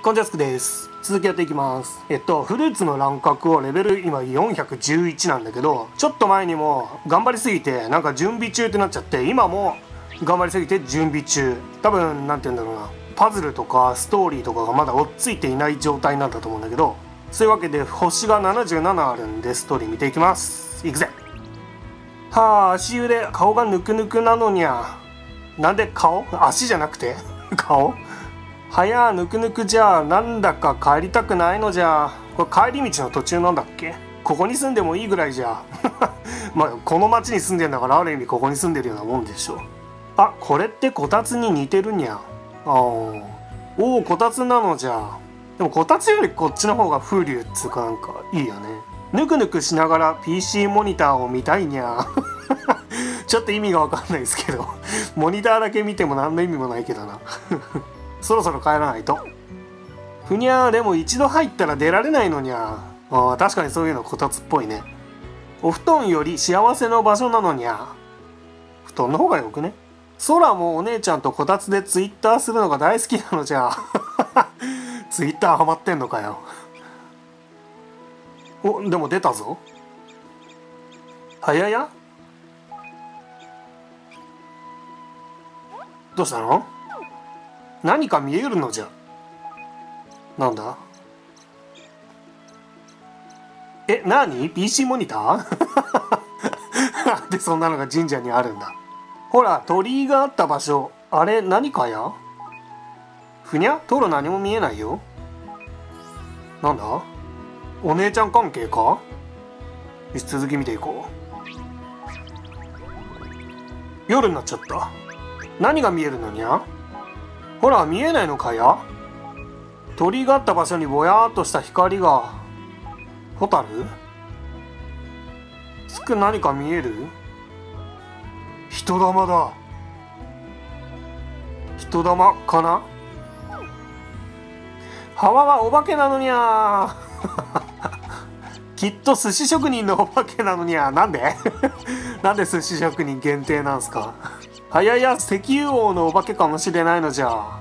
こんジャスクです。続きやっていきます。えっとフルーツの乱獲をレベル今411なんだけどちょっと前にも頑張りすぎてなんか準備中ってなっちゃって今も頑張りすぎて準備中。多分何て言うんだろうな。パズルとかストーリーとかがまだ追っついていない状態なんだと思うんだけどそういうわけで星が77あるんでストーリー見ていきます。いくぜ。はあ足湯で顔がぬくぬくなのにゃ。なんで顔？足じゃなくて？顔？はやぬくぬくじゃなんだか帰りたくないのじゃ。これ帰り道の途中なんだっけ？ここに住んでもいいぐらいじゃ。まあこの町に住んでんだからある意味ここに住んでるようなもんでしょ。あこれってこたつに似てるにゃ。あおおこたつなのじゃ。でもこたつよりこっちの方が風流っつうかなんかいいよね。ぬくぬくしながら PC モニターを見たいにゃ。ちょっと意味がわかんないですけど。モニターだけ見ても何の意味もないけどな。そろそろ帰らないと。ふにゃーでも一度入ったら出られないのにゃあ確かにそういうのこたつっぽいね。お布団より幸せの場所なのにゃ布団の方がよくね？空もお姉ちゃんとこたつでツイッターするのが大好きなのじゃ。ツイッターハマってんのかよ。お、でも出たぞ。はややどうしたの？何か見えるのじゃ。なんだ？え何 ?PC モニターでそんなのが神社にあるんだ。ほら鳥居があった場所。あれ何かや？ふにゃ？トロ何も見えないよ。なんだ？お姉ちゃん関係か？よし続き見ていこう。夜になっちゃった。何が見えるのにゃ？ほら見えないのかや？鳥居があった場所にぼやーっとした光が。ホタル？つく何か見える？人玉だ。人玉かな？ハワはお化けなのにゃ きっと寿司職人のお化けなのにゃなんで？なんで寿司職人限定なんすか？はやや石油王のお化けかもしれないのじゃ。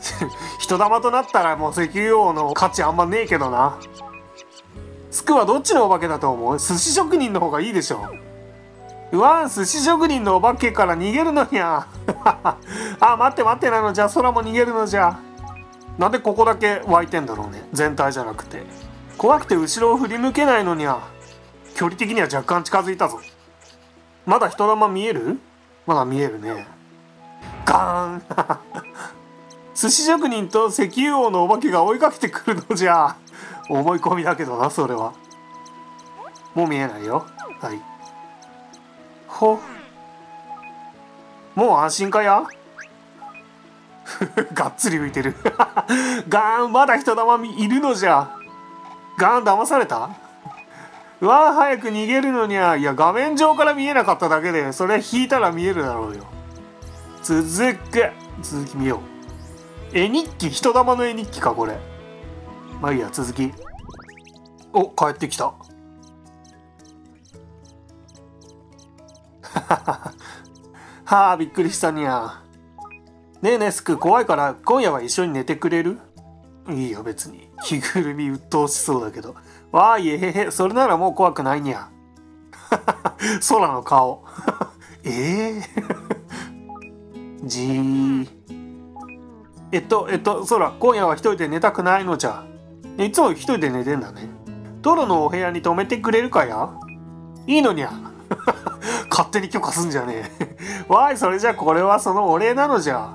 人玉となったらもう石油王の価値あんまねえけどな。スクはどっちのお化けだと思う？寿司職人の方がいいでしょ。うわ寿司職人のお化けから逃げるのにゃ。あ待って待ってなのじゃ。空も逃げるのじゃ。なんでここだけ湧いてんだろうね。全体じゃなくて。怖くて後ろを振り向けないのにゃ。距離的には若干近づいたぞ。まだ人玉見える？まだ見えるね。ガーン。寿司職人と石油王のお化けが追いかけてくるのじゃ。思い込みだけどなそれは。もう見えないよ。はい。ほ。もう安心かや？がっつり浮いてる。ガーンまだ人玉いるのじゃ。ガーン騙された？うわー早く逃げるのにゃ。いや画面上から見えなかっただけでそれ引いたら見えるだろうよ。続く。続き見よう。絵日記？人玉の絵日記かこれ。まあいいや続き。お帰ってきた。はあびっくりしたにゃ。ねえねえスク怖いから今夜は一緒に寝てくれる？いいよ別に。着ぐるみ鬱陶しそうだけど。わあいえへへそれならもう怖くないにゃ。空の顔。え えー、じー。えっとえっと空今夜は一人で寝たくないのじゃ。いつも一人で寝てんだね。トロのお部屋に泊めてくれるかや？いいのにゃ。勝手に許可すんじゃねえ。わいそれじゃこれはそのお礼なのじゃ。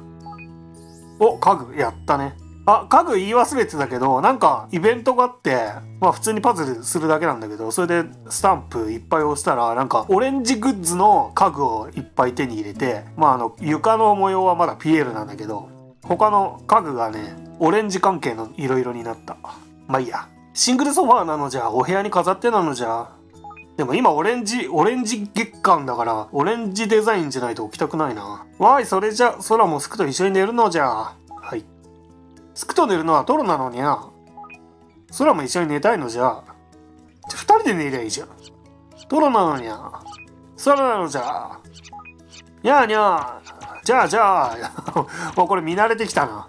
お家具やったね。あ、家具言い忘れてたけど、なんかイベントがあって、まあ普通にパズルするだけなんだけど、それでスタンプいっぱい押したら、なんかオレンジグッズの家具をいっぱい手に入れて、まああの床の模様はまだピエールなんだけど、他の家具がね、オレンジ関係の色々になった。まあいいや。シングルソファーなのじゃ、お部屋に飾ってなのじゃ。でも今オレンジ、オレンジ月間だから、オレンジデザインじゃないと置きたくないな。わーい、それじゃ、空もすくと一緒に寝るのじゃ。はい。スクと寝るのはトロなのにな。空も一緒に寝たいのじゃ。じゃ二人で寝りゃいいじゃん。トロなのにゃ。空なのじゃ。にゃーにゃー。じゃあじゃあ。もうこれ見慣れてきたな。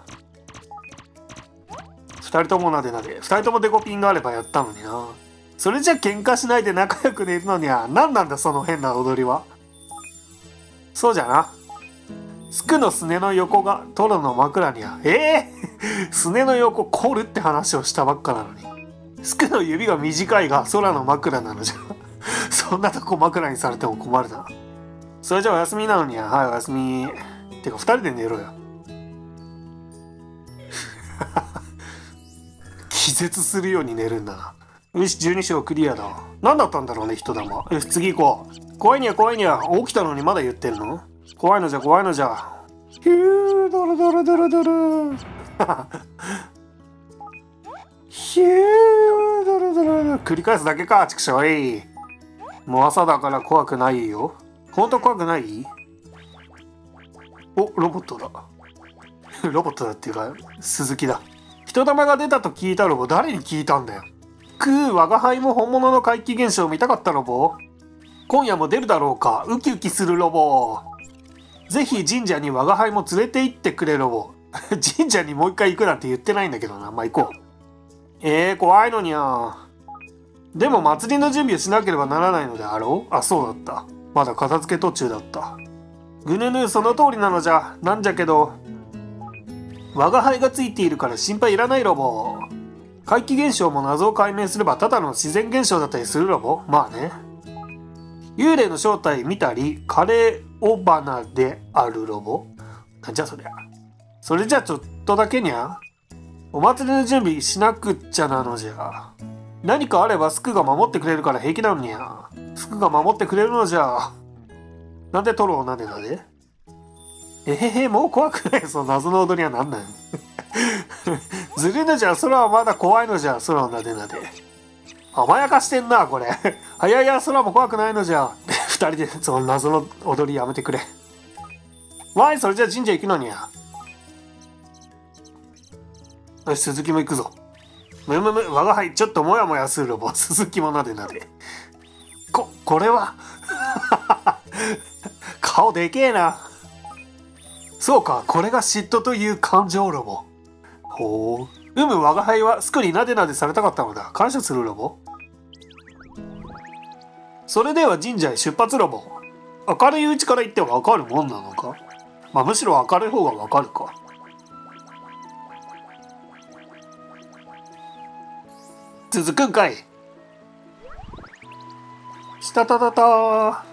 二人ともなでなで2人ともデコピンがあればやったのになそれじゃ喧嘩しないで仲良く寝るのには何なんだその変な踊りはそうじゃなスクのすねの横がトロの枕にはええー、すねの横凝るって話をしたばっかなのに。スクの指が短いが空の枕なのじゃ。そんなとこ枕にされても困るなそれじゃお休みなのにははいお休み。てか2人で寝ろよ。気絶するように寝るんだな。よし12章クリアだ。何だったんだろうね人玉。よし次行こう。怖いには怖いには起きたのにまだ言ってんの？怖いのじゃ怖いのじゃ。ヒュードロドロドロドロヒュードロドロドロ繰り返すだけか畜生い。もう朝だから怖くないよ。ほんと怖くない？おロボットだ。ロボットだっていうか鈴木だ。人玉が出たと聞いたロボ。誰に聞いたんだよ。くー我が輩も本物の怪奇現象を見たかったロボ。今夜も出るだろうか。ウキウキするロボ。ぜひ神社に我が輩も連れて行ってくれロボ。神社にもう一回行くなんて言ってないんだけどな。まあ行こう。えー、怖いのにゃでも祭りの準備をしなければならないのであろう？あそうだった。まだ片付け途中だった。ぐぬぬその通りなのじゃ。なんじゃけど。我が輩がついているから心配いらないロボ。怪奇現象も謎を解明すればただの自然現象だったりするロボ？まあね。幽霊の正体見たりカレーオバナであるロボ？なんじゃそりゃ。それじゃちょっとだけにゃお祭りの準備しなくっちゃなのじゃ何かあればスクが守ってくれるから平気なのにゃスクが守ってくれるのじゃなんでトロをなでなでえへへ、もう怖くないその謎の踊りは何なん ずるいのじゃ、空はまだ怖いのじゃ、空をなでなで。甘やかしてんな、これ。早いや、空も怖くないのじゃ。二人でその謎の踊りやめてくれ。わい、それじゃ神社行くのにゃ。よし、鈴木も行くぞ。むむむ、我が輩、ちょっともやもやするロボ。鈴木もなでなで。こ、これは？顔でけえな。そうか、これが嫉妬という感情ロボ。ほう。うむ我が輩はスクになでなでされたかったのだ。感謝するロボ。それでは神社へ出発ロボ。明るいうちから言ってわかるもんなのか？まあむしろ明るい方がわかるか。続くんかい。したたた。たあ、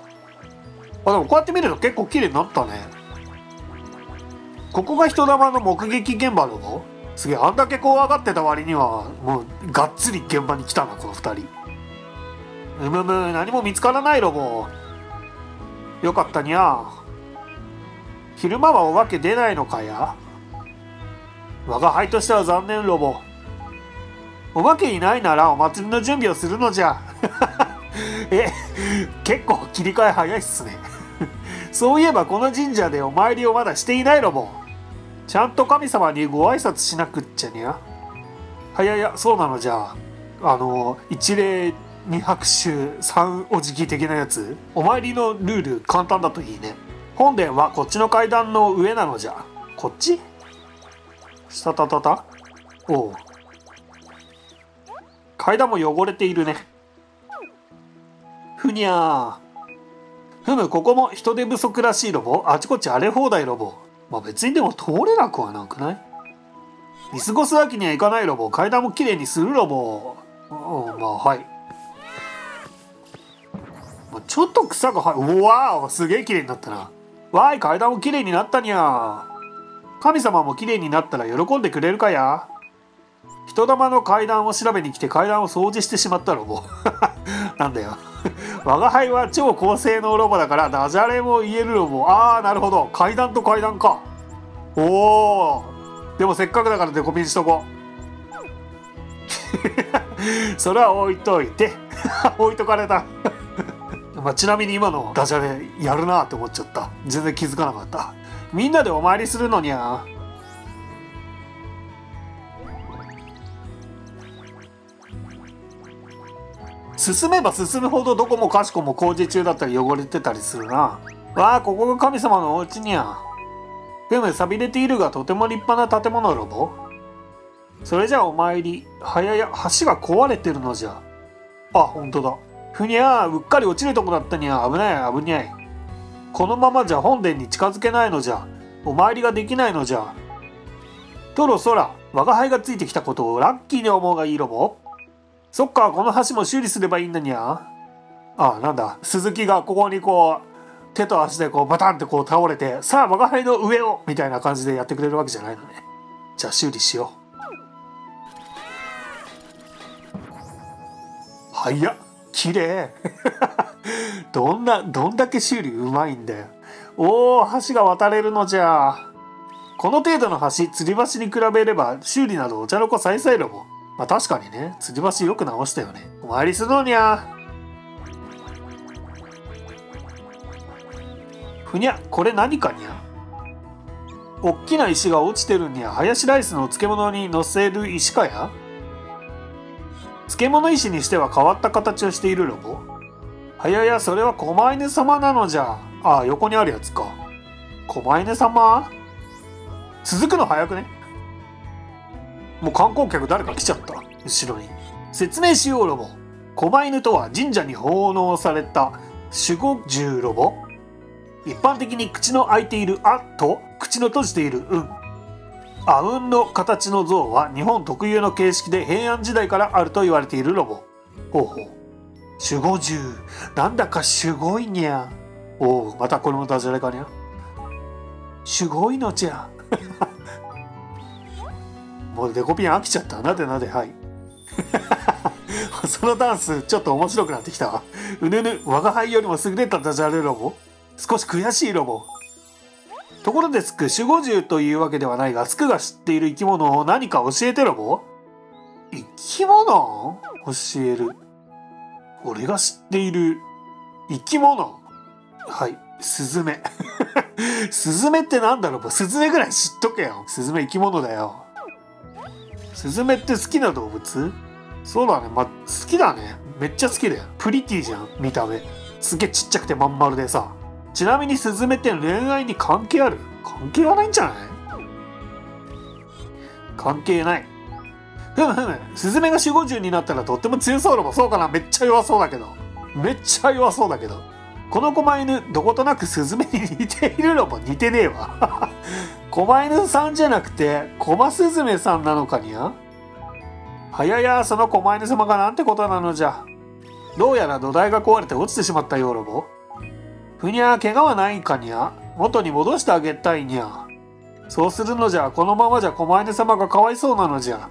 でもこうやって見ると結構綺麗になったね。ここが人玉の目撃現場だぞすげえあんだけ怖がってた割にはもうがっつり現場に来たなこの2人。うむむ何も見つからないロボ。よかったにゃ昼間はお化け出ないのかや？我が輩としては残念ロボ。お化けいないならお祭りの準備をするのじゃ。え結構切り替え早いっすね。そういえばこの神社でお参りをまだしていないロボちゃんと神様にご挨拶しなくっちゃにゃ。はややそうなのじゃ。あの一礼二拍手三お辞儀的なやつ。お参りのルール簡単だといいね。本殿はこっちの階段の上なのじゃ。こっち？したたたた？おう。階段も汚れているね。ふにゃー。ふむここも人手不足らしいロボ？あちこち荒れ放題ロボ？まあ別にでも通れなくはなくない？見過ごすわけにはいかないロボ？階段もきれいにするロボ？うんまあはい。ちょっと草が入るうわーすげえ綺麗になったな。わーい階段も綺麗になったにゃ神様も綺麗になったら喜んでくれるかや？人玉の階段を調べに来て階段を掃除してしまったロボ。なんだよ。我が輩は超高性能ロボだからダジャレも言えるロボ。ああなるほど。階段と階段か。おおでもせっかくだからデコピンしとこう。それは置いといて。置いとかれた。まあ、ちなみに今のダジャレやるなって思っちゃった。全然気づかなかった。みんなでお参りするのにゃ進めば進むほどどこもかしこも工事中だったり汚れてたりするな。わあここが神様のお家にゃ。でも錆びれているがとても立派な建物ロボ。それじゃあお参り早やや橋が壊れてるのじゃ。あ本当だ。ふにゃーうっかり落ちるとこだったにゃ。危ない危ない。このままじゃ本殿に近づけないのじゃ。お参りができないのじゃ。とろそら我が輩がついてきたことをラッキーに思うがいいロボ。そっかこの橋も修理すればいいんだにゃ。あなんだ。鈴木がここにこう手と足でこうバタンってこう倒れてさあ我が輩の上をみたいな感じでやってくれるわけじゃないのね。じゃあ修理しよう。はいや綺麗。どんなどんだけ修理うまいんだよ。おお橋が渡れるのじゃ。この程度の橋吊り橋に比べれば修理などお茶の子さいさいろも。まあ確かにね吊り橋よく直したよね。お参りするのにゃ。ふにゃこれ何かにゃ。おっきな石が落ちてるにゃ。ハヤシライスの漬物に乗せる石かや。漬物石にしては変わった形をしているロボ。はややそれは狛犬様なのじゃ。ああ横にあるやつか。狛犬様？続くの早くね。もう観光客誰か来ちゃった後ろに説明しようロボ狛犬とは神社に奉納された守護獣ロボ一般的に口の開いている「あ」と口の閉じている「うん」あうんの形の像は日本特有の形式で平安時代からあると言われているロボ。ほうほう。守護獣。なんだかすごいにゃ。おお、またこれもダジャレかにゃ。すごいのじゃ。もうデコピン飽きちゃった。なでなで、はい。そのダンス、ちょっと面白くなってきたわ。うぬぬ、我が輩よりも優れたダジャレロボ少し悔しいロボ。ところでスク、守護獣というわけではないが、スクが知っている生き物を何か教えてロボ？生き物？教える。俺が知っている生き物？はい、スズメ。スズメってなんだろうスズメぐらい知っとけよ。スズメ生き物だよ。スズメって好きな動物？そうだね。ま、好きだね。めっちゃ好きだよ。プリティじゃん、見た目。すげえちっちゃくてまん丸でさ。ちなみにスズメって恋愛に関係ある？関係はないんじゃない？関係ない。ふむふむ、スズメが守護獣になったらとっても強そうロボ。そうかなめっちゃ弱そうだけど。めっちゃ弱そうだけど。この狛犬、どことなくスズメに似ているロボ似てねえわ。狛犬さんじゃなくて、駒スズメさんなのかにゃ？はやや、その狛犬様がなんてことなのじゃ。どうやら土台が壊れて落ちてしまったよう、ロボ。ふにゃ怪我はないかにゃ？元に戻してあげたいにゃ？そうするのじゃこのままじゃ狛犬様がかわいそうなのじゃ。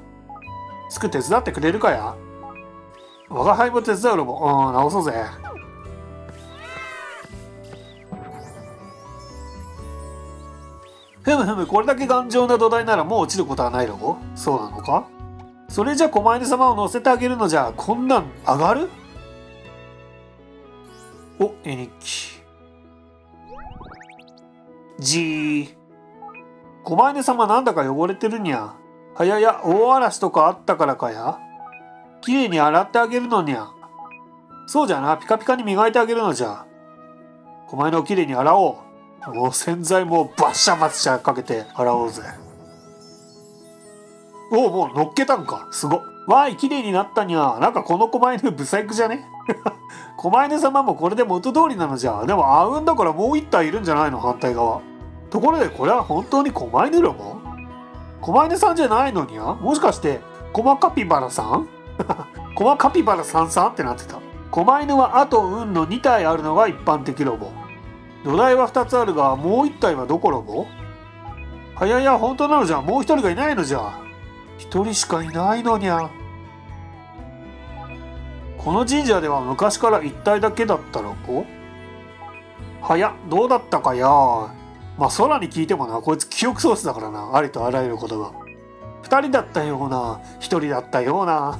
すく手伝ってくれるかや？我が輩も手伝うロボ。うん直そうぜ。ふむふむこれだけ頑丈な土台ならもう落ちることはないロボそうなのか？それじゃ狛犬様を乗せてあげるのじゃこんなん上がる？お絵日記じー。狛犬様なんだか汚れてるにゃ。はやや大嵐とかあったからかや。きれいに洗ってあげるのにゃ。そうじゃな、ピカピカに磨いてあげるのじゃ。狛犬をきれいに洗おう。もう洗剤もバッシャバッシャかけて洗おうぜ。おお、もう乗っけたんか。すご。わーい、きれいになったにゃ。なんかこの狛犬ブサイクじゃね？狛犬様もこれで元通りなのじゃ。でも、あうんだからもう一体いるんじゃないの反対側。ところでこれは本当に狛犬ロボ狛犬さんじゃないのにゃ？もしかしてコマカピバラさん？コマカピバラさんさんってなってた狛犬はあと運の2体あるのが一般的ロボ土台は2つあるがもう1体はどこロボはやや本当なのじゃ？もう1人がいないのじゃ？1人しかいないのにゃ。この神社では昔から1体だけだったロボはやどうだったかや？まあ空に聞いてもな。こいつ記憶喪失だからな。ありとあらゆることが2人だったような。1人だったような。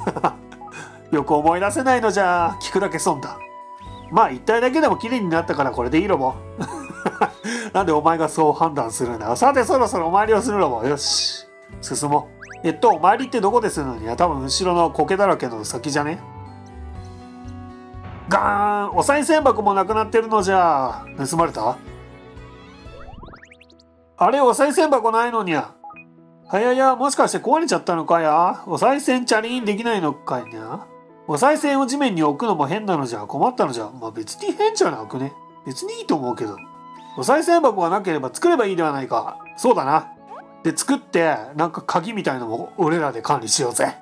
よく思い出せないのじゃ。聞くだけ損だ。まあ一体だけでも綺麗になったからこれでいいロボ。なんでお前がそう判断するんだ。さてそろそろお参りをするロボ。よし。進もう。えっとお参りってどこでするのに？多分後ろの苔だらけの先じゃね？ガーン！お賽銭箱もなくなってるのじゃ。盗まれた？あれお賽銭箱ないのにゃ？はやや、もしかして壊れちゃったのかや？お賽銭チャリンできないのかいな？お賽銭を地面に置くのも変なのじゃ困ったのじゃ。まあ別に変じゃなくね。別にいいと思うけど。お賽銭箱がなければ作ればいいではないか。そうだな。で、作って、なんか鍵みたいのも俺らで管理しようぜ。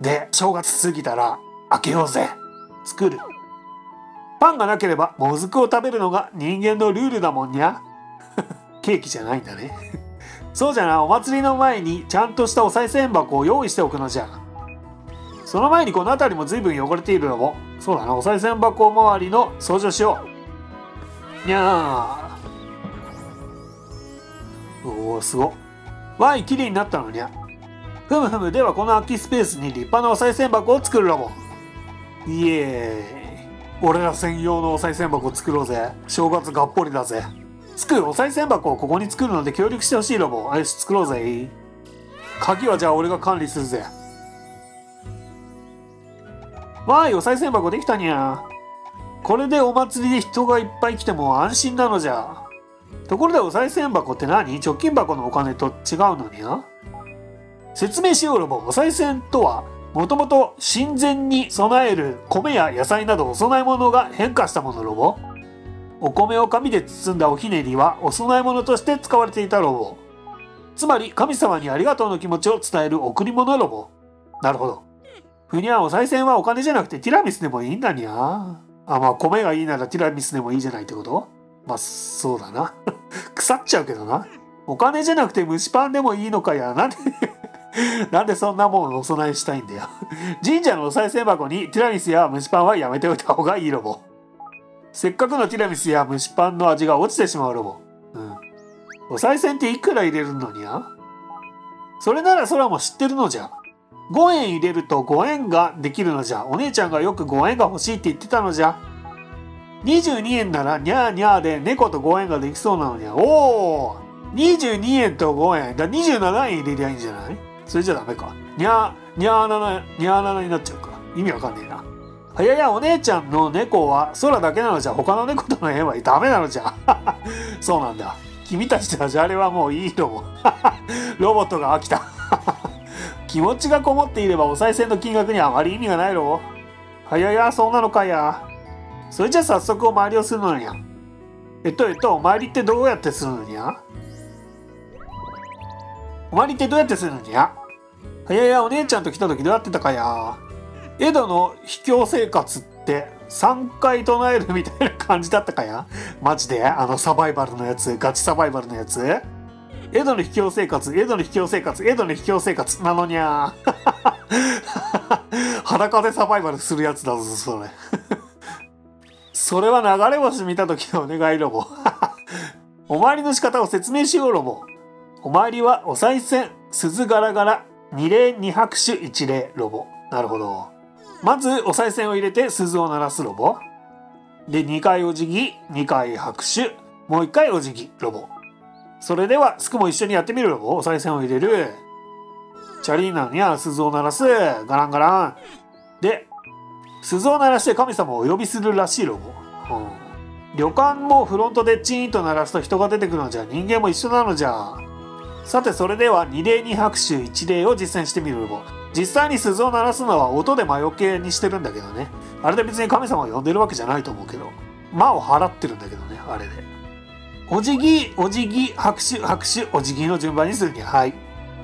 で、正月過ぎたら開けようぜ。作る。パンがなければもずくを食べるのが人間のルールだもんにゃ。ケーキじゃないんだね。そうじゃな、お祭りの前にちゃんとしたお賽銭箱を用意しておくのじゃ。その前にこの辺りも随分汚れているのも。そうだな、お賽銭箱周りの掃除をしよう。にゃー。おお、すご。わい、綺麗になったのにゃ。ふむふむ、ではこの空きスペースに立派なお賽銭箱を作るロボ。イエーイ。俺ら専用のお賽銭箱作ろうぜ。正月がっぽりだぜ。つく、お賽銭箱をここに作るので協力してほしいロボ。よし、作ろうぜ。鍵はじゃあ俺が管理するぜ。わーい、お賽銭箱できたにゃ。これでお祭りで人がいっぱい来ても安心なのじゃ。ところでお賽銭箱って何？貯金箱のお金と違うのにゃ説明しようロボ。お賽銭とは、もともと神前に備える米や野菜などお供え物が変化したものロボ。お米を紙で包んだおひねりはお供え物として使われていたロボ。つまり神様にありがとうの気持ちを伝える贈り物ロボ。なるほど。ふにゃお賽銭はお金じゃなくてティラミスでもいいんだにゃ。あ、まあ米がいいならティラミスでもいいじゃないってこと？まあそうだな。腐っちゃうけどな。お金じゃなくて蒸しパンでもいいのかや。なんで なんでそんなもんお供えしたいんだよ。神社のお賽銭箱にティラミスや蒸しパンはやめておいた方がいいロボ。せっかくのティラミスや蒸しパンの味が落ちてしまうロボ。うん。お賽銭っていくら入れるのにゃ？それなら空も知ってるのじゃ。5円入れると5円ができるのじゃ。お姉ちゃんがよく5円が欲しいって言ってたのじゃ。22円ならニャーニャーで猫と5円ができそうなのにゃ。おお !22 円と5円。だ27円入れりゃいいんじゃない？それじゃダメか。ニャー、ニャー7、ニャー7になっちゃうか。意味わかんねえな。はややお姉ちゃんの猫は空だけなのじゃ。他の猫との縁はダメなのじゃ。そうなんだ。君たちダジャレはもういいロボ。ロボットが飽きた。気持ちがこもっていればお賽銭の金額にあまり意味がないろ。はややそんなのかや。それじゃ早速お参りをするのにゃ。えっとえっとお参りってどうやってするのにゃ？お参りってどうやってするのにゃ？はややお姉ちゃんと来た時どうやってたかや？江戸の秘境生活って3回唱えるみたいな感じだったかや？マジで？あのサバイバルのやつガチサバイバルのやつ？江戸の秘境生活、江戸の秘境生活、江戸の秘境生活なのにゃー。裸でサバイバルするやつだぞ、それ。それは流れ星見た時のお願いロボ。お参りの仕方を説明しようロボ。お参りはお賽銭、鈴ガラガラ、二礼二拍手一礼ロボ。なるほど。まずお賽銭を入れて鈴を鳴らすロボ。で、2回お辞儀、2回拍手、もう1回お辞儀ロボ。それでは、スクも一緒にやってみるよ。お賽銭を入れる。チャリーナには鈴を鳴らす。ガランガラン。で、鈴を鳴らして神様をお呼びするらしいロボ。うん、旅館もフロントでチーンと鳴らすと人が出てくるのじゃ人間も一緒なのじゃ。さてそれでは二礼二拍手一礼を実践してみるロボ。実際に鈴を鳴らすのは音で魔除けにしてるんだけどね。あれで別に神様を呼んでるわけじゃないと思うけど。魔を払ってるんだけどね、あれで。お辞儀、お辞儀、拍手、拍手、お辞儀の順番にするにはい。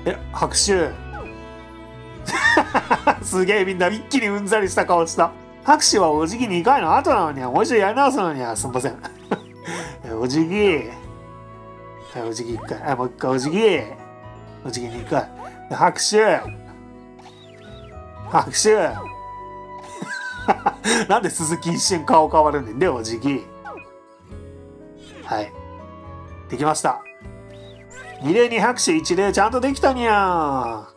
え、拍手。すげえみんな一気にうんざりした顔した。拍手はお辞儀2回の後なのにもう一度やり直すのにはすんません。お辞儀。はい、お辞儀1回。はい、もう1回お辞儀。お辞儀2回。拍手。拍手。なんで鈴木一瞬顔変わるんでんで、お辞儀。はい。できました。二礼二拍手一礼ちゃんとできたにゃ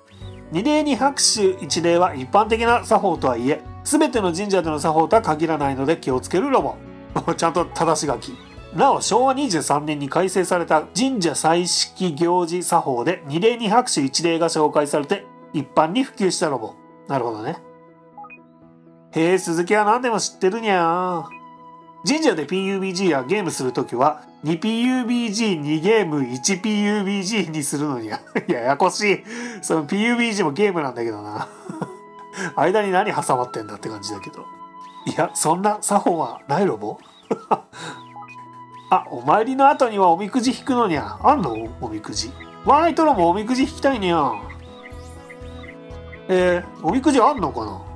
二礼二拍手一礼は一般的な作法とはいえ、すべての神社での作法とは限らないので気をつけるロボ。ちゃんと正し書き。なお、昭和23年に改正された神社祭式行事作法で二礼二拍手一礼が紹介されて一般に普及したロボ。なるほどね。へえ、鈴木は何でも知ってるにゃ神社で PUBG やゲームするときは 2PUBG2 ゲーム 1PUBG にするのに ややこしい。その PUBG もゲームなんだけどな。間に何挟まってんだって感じだけど。いやそんな作法はないロボ？あお参りの後にはおみくじ引くのにゃ。あんの？おみくじ。ワイトロもおみくじ引きたいにゃ。えー、おみくじあんのかな？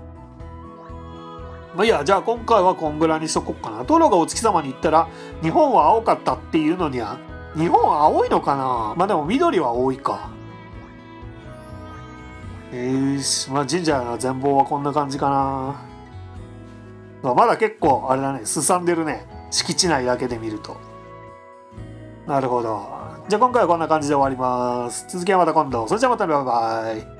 まあいや、じゃあ今回はこんぐらいにしとこっかな。トロがお月様に行ったら、日本は青かったっていうのには、日本は青いのかな？まあでも緑は多いか。えーし、まあ神社の全貌はこんな感じかな。まあ、まだ結構、あれだね、すさんでるね。敷地内だけで見ると。なるほど。じゃあ今回はこんな感じで終わります。続きはまた今度。それじゃあまたバイバイ。